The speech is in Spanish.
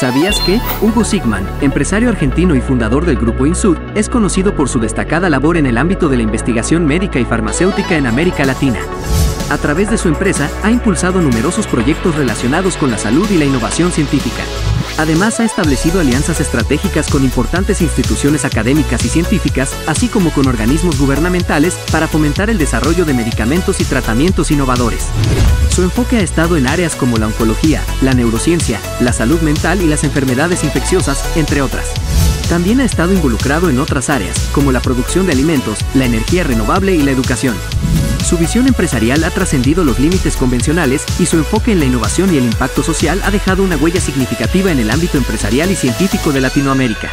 ¿Sabías que Hugo Sigman, empresario argentino y fundador del grupo Insud, es conocido por su destacada labor en el ámbito de la investigación médica y farmacéutica en América Latina? A través de su empresa, ha impulsado numerosos proyectos relacionados con la salud y la innovación científica. Además, ha establecido alianzas estratégicas con importantes instituciones académicas y científicas, así como con organismos gubernamentales, para fomentar el desarrollo de medicamentos y tratamientos innovadores. Su enfoque ha estado en áreas como la oncología, la neurociencia, la salud mental y las enfermedades infecciosas, entre otras. También ha estado involucrado en otras áreas, como la producción de alimentos, la energía renovable y la educación. Su visión empresarial ha trascendido los límites convencionales y su enfoque en la innovación y el impacto social ha dejado una huella significativa en el ámbito empresarial y científico de Latinoamérica.